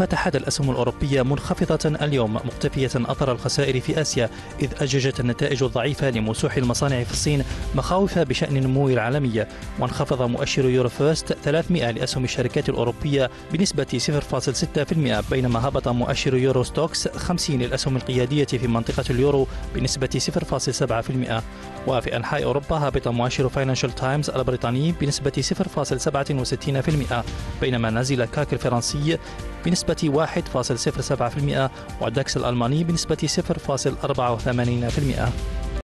فتحت الأسهم الأوروبية منخفضة اليوم مقتفية أثر الخسائر في آسيا إذ أججت النتائج الضعيفة لمسوح المصانع في الصين مخاوف بشأن النمو العالمي. وانخفض مؤشر يورو فيرست 300 لأسهم الشركات الأوروبية بنسبة 0.6% بينما هبط مؤشر يورو ستوكس 50 للأسهم القيادية في منطقة اليورو بنسبة 0.7% وفي أنحاء أوروبا هبط مؤشر فاينانشال تايمز البريطاني بنسبة 0.67% بينما نزل كاك الفرنسي بنسبة 1.07% والداكس الألماني بنسبة 0.84%